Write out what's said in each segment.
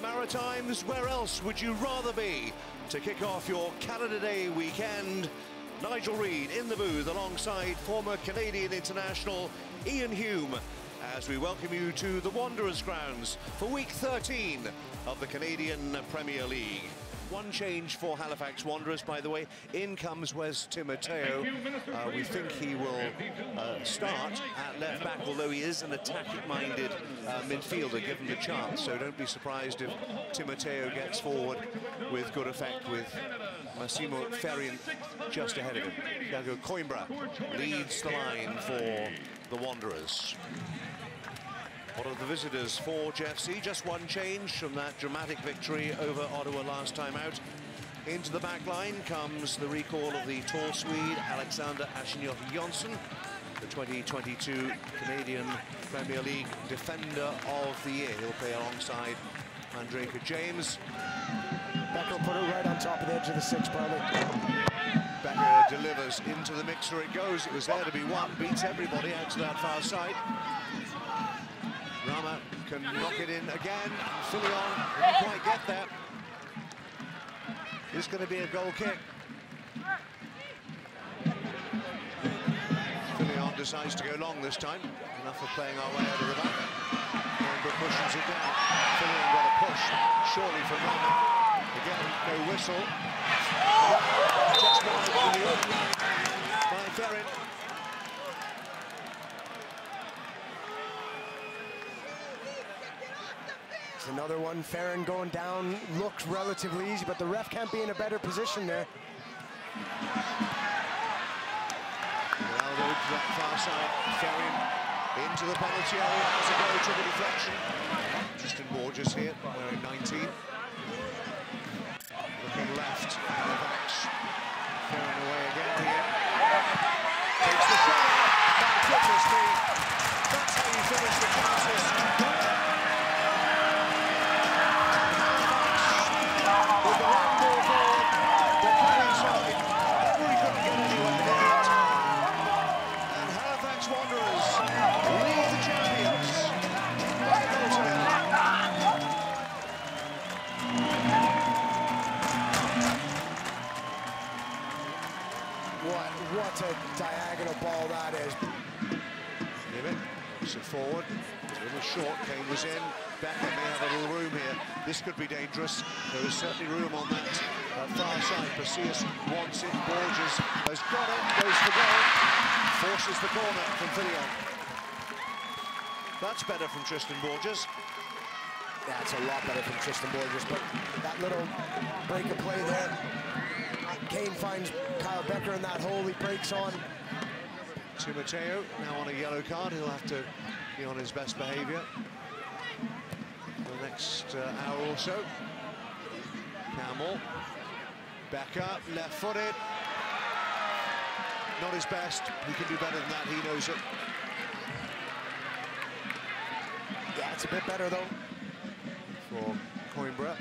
the Maritimes, where else would you rather be to kick off your Canada Day weekend? Nigel Reid in the booth alongside former Canadian international Ian Hume as we welcome you to the Wanderers grounds for week 13 of the Canadian Premier League. One change for Halifax Wanderers, by the way. In comes Wes Timoteo. Uh, we think he will uh, start at left back, although he is an attacking-minded uh, midfielder given the chance. So don't be surprised if Timoteo gets forward with good effect with Massimo Ferrin just ahead of him. Thiago Coimbra leads the line for the Wanderers. One of the visitors for GFC, just one change from that dramatic victory over Ottawa last time out. Into the back line comes the recall of the tall Swede, Alexander Achinioti Jonsson, the 2022 Canadian Premier League Defender of the Year. He'll play alongside Andreka James. Bekker put it right on top of the edge of the six, probably. Bekker delivers into the mixer it goes. It was there to be one, beats everybody out to that far side. Rama can knock it in again. Fillion didn't quite get there. Is going to be a goal kick. Fillion decides to go long this time. Enough of playing our way out of the back. Coimbra pushes it down. Fillion got a push, surely from Rama. Again, no whistle. Just by Ferrin. It's another one. Ferrin going down looks relatively easy, but the ref can't be in a better position there. Ronaldo to far side, Ferrin into the penalty area as a go to the deflection. Tristan Borges here, wearing 19. Looking forward. A little short. Kane was in. Bekker may have a little room here. This could be dangerous. There is certainly room on that uh, far side. Pacius wants it. Borges has got it. Goes for goal. Forces the corner from Fillion. That's better from Tristan Borges. That's a lot better from Tristan Borges, but that little break of play there. Kane finds Kyle Bekker in that hole. He breaks on. Timoteo now on a yellow card. He'll have to be on his best behaviour for the next uh, hour or so. Campbell back up, left-footed. Not his best. He can do better than that. He knows it. Yeah, it's a bit better though. For Coimbra,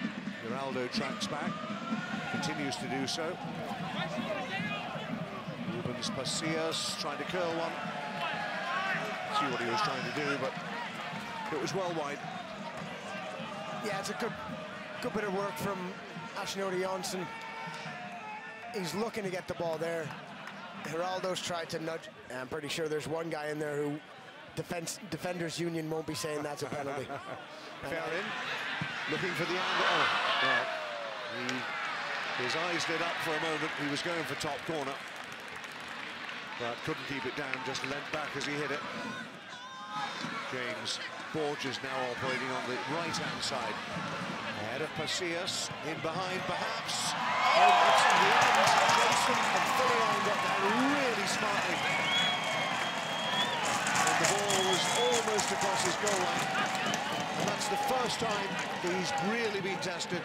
Geraldo tracks back, continues to do so. Woobens Pacius trying to curl one. See what he was trying to do, but it was well wide. Yeah, it's a good, good bit of work from Achinioti Jonsson. He's looking to get the ball there. Geraldo's tried to nudge. I'm pretty sure there's one guy in there who defense, Defenders Union won't be saying that's a penalty. Ferrin looking for the angle. Oh, well, he, his eyes lit up for a moment. He was going for top corner, but couldn't keep it down. Just leant back as he hit it. James Borges now operating on the right-hand side. Ahead of Pacius, in behind perhaps. Oh, it's in the end. Jason and Fillion got that really smartly. And the ball was almost across his goal line. And that's the first time he's really been tested.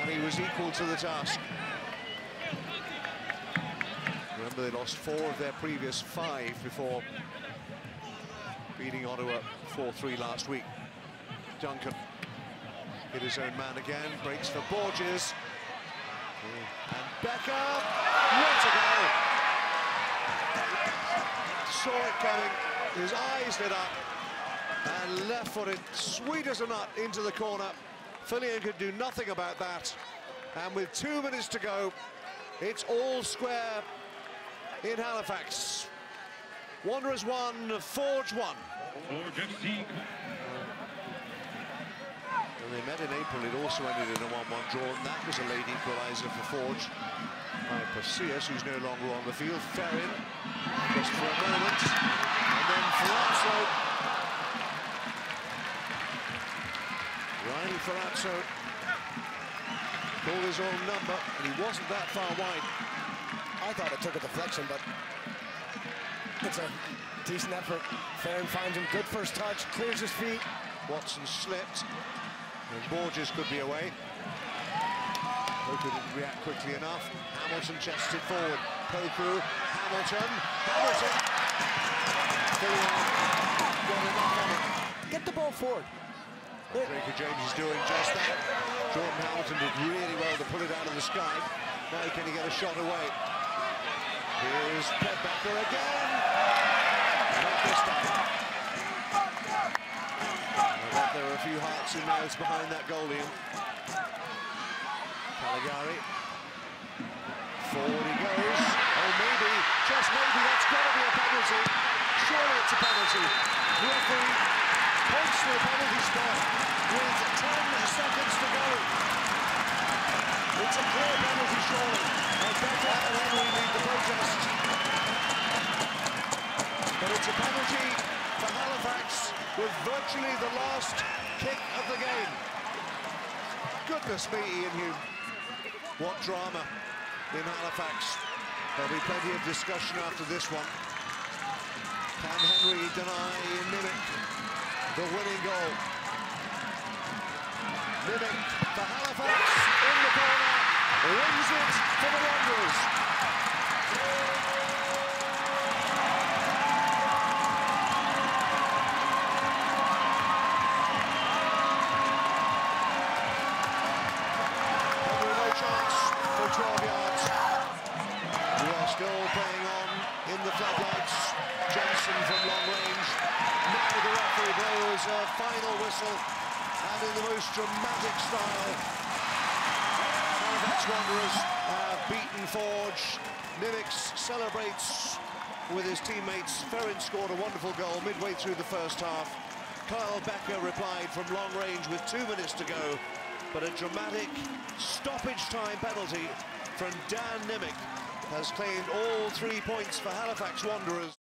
And he was equal to the task. Remember, they lost four of their previous five before beating Ottawa 4-3 last week. Duncan hit his own man again, breaks for Borges. And Bekker, what a goal! Saw it coming, his eyes lit up, and left-footed, sweet as a nut, into the corner. Fillion could do nothing about that. And with two minutes to go, it's all square in Halifax. Wanderers won, Forge won. Forge FC. When they met in April, it also ended in a 1-1 draw, and that was a late equaliser for Forge. By Pacius, who's no longer on the field. Ferrin, just for a moment. And then Ferrazzo. Riley Ferrazzo called his own number, and he wasn't that far wide. I thought it took a deflection, but it's a decent effort. Farron finds him, good first touch, clears his feet. Watson slipped, and Borges could be away. Poku didn't react quickly enough. Hamilton chested forward. Poku, Hamilton, Hamilton. Fillion got enough on it. Get the ball forward. Draker James is doing just that. Jordan Hamilton did really well to pull it out of the sky. Now can he get a shot away? Here's Pedbacker again. Bet there are a few hearts and mouths behind that goal, Ian. Caligari. Forward he goes. Oh, maybe, just maybe, that's got to be a penalty. Surely it's a penalty. Referee points to the penalty spot with 10 seconds to go. It's a clear penalty, surely. But it's a penalty for Halifax with virtually the last kick of the game. Goodness me, Ian Hume. What drama in Halifax. There'll be plenty of discussion after this one. Can Henry deny Nimick the winning goal? Nimick for Halifax in the corner, wins it for the Wanderers. No chance for 12 yards. We are still playing on in the floodlights. Johnson from long range. Now the referee blows a final whistle, and in the most dramatic style, Wanderers have beaten Forge. Nimics celebrates with his teammates. Ferrin scored a wonderful goal midway through the first half. Kyle Bekker replied from long range with two minutes to go, but a dramatic stoppage time penalty from Dan Nimick has claimed all three points for Halifax Wanderers.